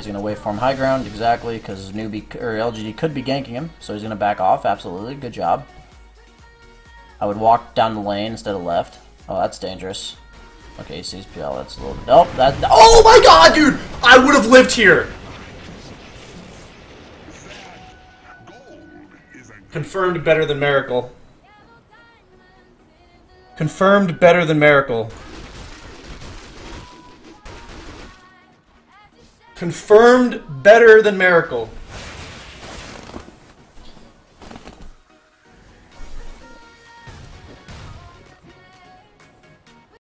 He's going to waveform high ground, exactly, because Newbee or LGD could be ganking him, so he's going to back off, absolutely. Good job. I would walk down the lane instead of left. Oh, that's dangerous. Okay, sees PL, that's a little... Nope, oh, that... Oh my god, dude! I would have lived here! Confirmed better than Miracle. Confirmed better than Miracle. Confirmed better than Miracle.